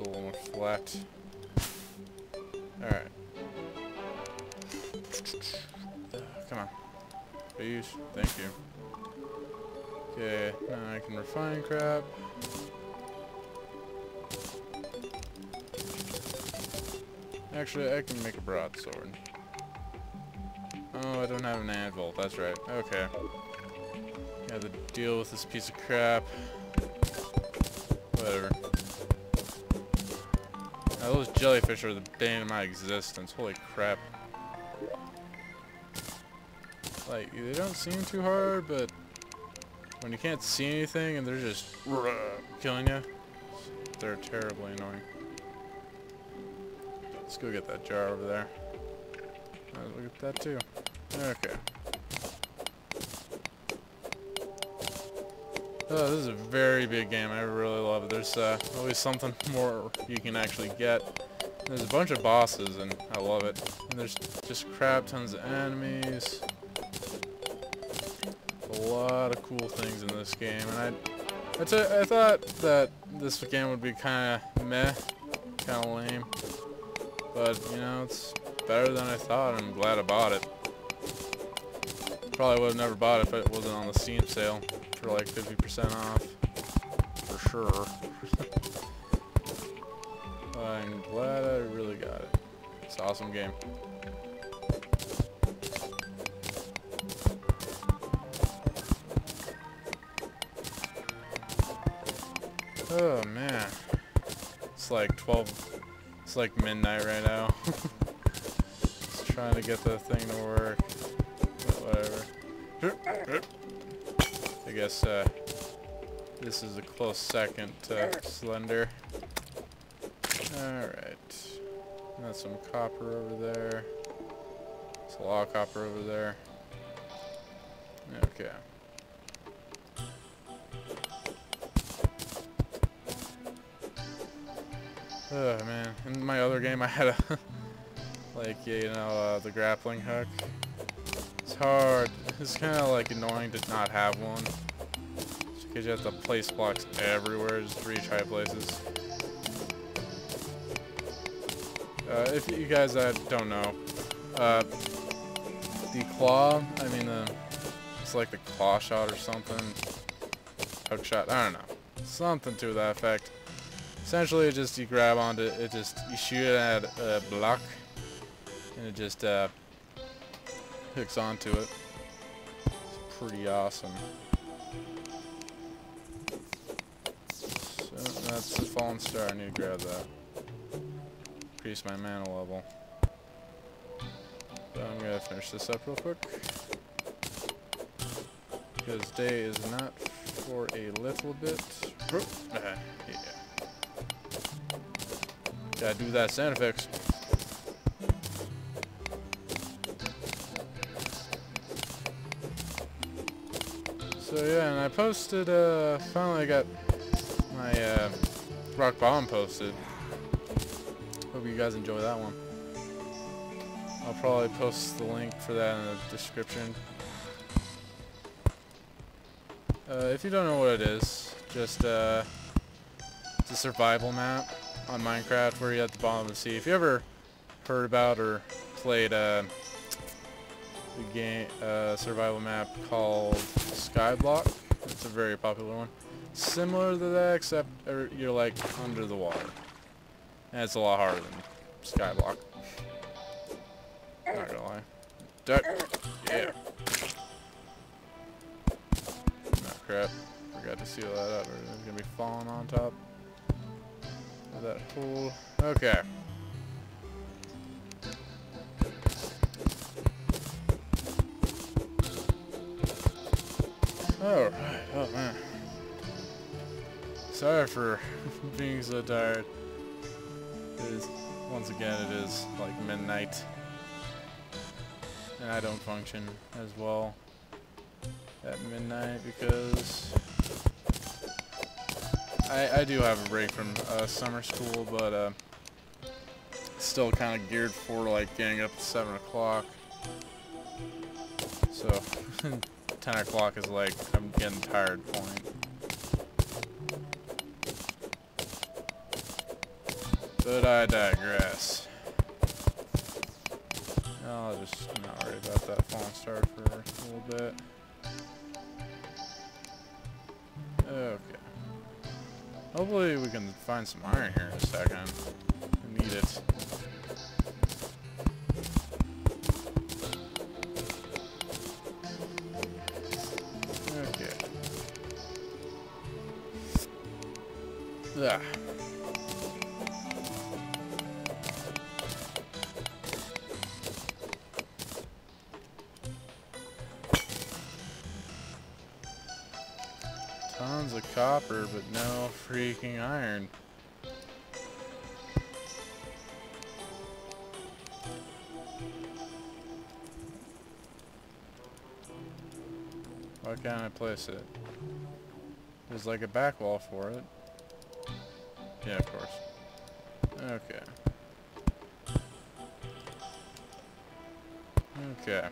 a little more flat. Alright. Come on. Please. Thank you. Okay, now I can refine crap. Actually, I can make a broadsword. Oh, I don't have an anvil. That's right. Okay. Got to deal with this piece of crap. Whatever. Now, those jellyfish are the bane of my existence. Holy crap. Like, they don't seem too hard, but when you can't see anything and they're just killing you, they're terribly annoying. Let's go get that jar over there. Look at that too. Okay. Oh, this is a very big game. I really love it. There's uh, always something more you can actually get. There's a bunch of bosses, and I love it. And there's just crap tons of enemies. A lot of cool things in this game, and I, I, I thought that this game would be kind of meh, kind of lame. But, you know, it's better than I thought. I'm glad I bought it. Probably would have never bought it if it wasn't on the Steam sale for like 50% off. For sure. I'm glad I really got it. It's an awesome game. Oh man. It's like 12 it's like midnight right now. Just trying to get the thing to work. But whatever. Guess uh, this is a close second to Slender. Alright. Got some copper over there. It's a lot of copper over there. Okay. Oh man, in my other game I had a, like, you know, uh, the grappling hook. It's hard. It's kind of like annoying to not have one. Because you have to place blocks everywhere just to reach high places. Uh, if you guys uh, don't know, uh, the claw, I mean, the, it's like the claw shot or something. Hook shot, I don't know. Something to that effect. Essentially, just you grab onto it, it just you shoot at a block, and it just uh, hooks onto it. It's pretty awesome. That's the fallen star. I need to grab that. Increase my mana level. So I'm gonna finish this up real quick because day is not for a little bit. yeah. Gotta do that sound effects. So yeah, and I posted, uh, finally I got my, uh, Rock Bottom posted. Hope you guys enjoy that one. I'll probably post the link for that in the description. Uh, if you don't know what it is, just, uh, it's a survival map on Minecraft where you're at the bottom of the sea. If you ever heard about or played uh, the game uh, survival map called Skyblock, it's a very popular one. Similar to that, except er, you're like under the water, and it's a lot harder than Skyblock. Not gonna lie. Duck. Yeah. Oh crap. Forgot to seal that up. It's gonna be falling on top of that hole. Okay. Alright, oh man. Sorry for being so tired. It is, once again, it is like midnight. And I don't function as well at midnight because I, I do have a break from uh, summer school, but uh, still kind of geared for like getting up at 7 o'clock. So, 10 o'clock is like, I'm getting tired point. But I digress. I'll just not worry about that falling star for a little bit. Okay. Hopefully we can find some iron here in a second. I need it. Okay. Ah. Copper, but no freaking iron. Why can't I place it? There's like a back wall for it. Yeah, of course. Okay. Okay.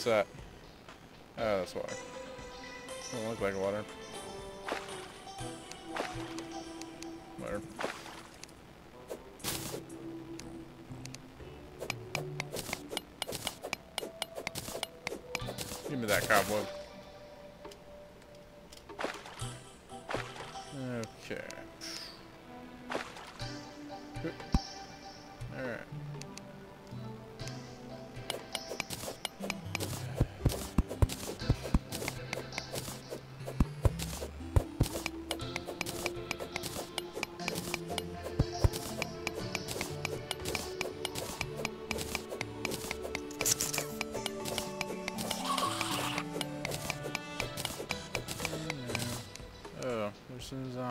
What's that? Oh, that's water. Doesn't look like water. Whatever. Give me that cobweb.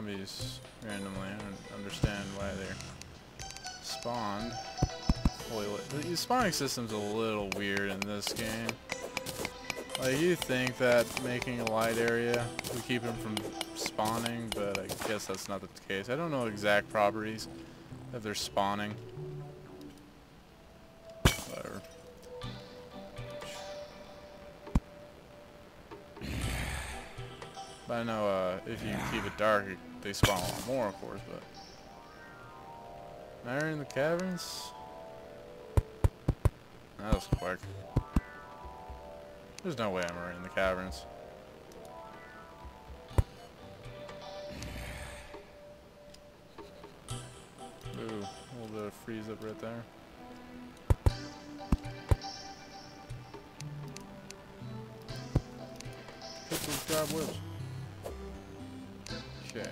Zombies randomly. I don't understand why they're spawned. The spawning system's a little weird in this game. Like, you think that making a light area would keep them from spawning, but I guess that's not the case. I don't know exact properties of their spawning. Whatever. But I know uh, if you keep it dark, it, they spawn a lot more, of course, but... Iron in the caverns? That was quick. There's no way I'm in the caverns. Ooh, a little bit of freeze up right there. Pick those grab webs. Okay.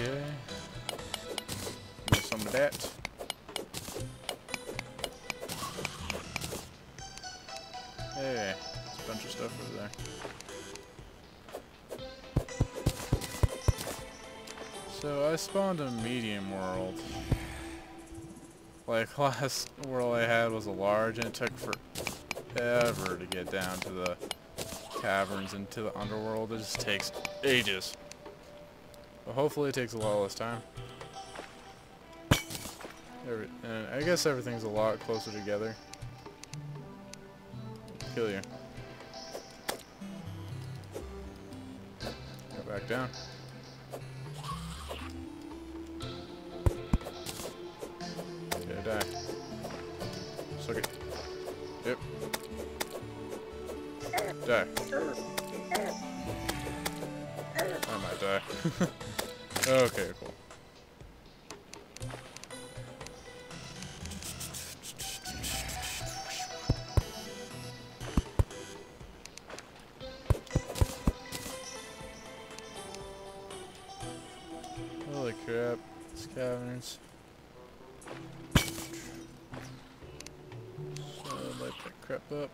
Okay. Do some of that. Hey, there's a bunch of stuff over there. So I spawned a medium world. Like last world I had was a large and it took forever to get down to the caverns into the underworld. It just takes ages. But hopefully it takes a lot less time. Every, and I guess everything's a lot closer together. Kill you. Go back down. Okay, die. Suck it. Yep. Die. okay, cool. Holy crap, these caverns. So, light that crap up.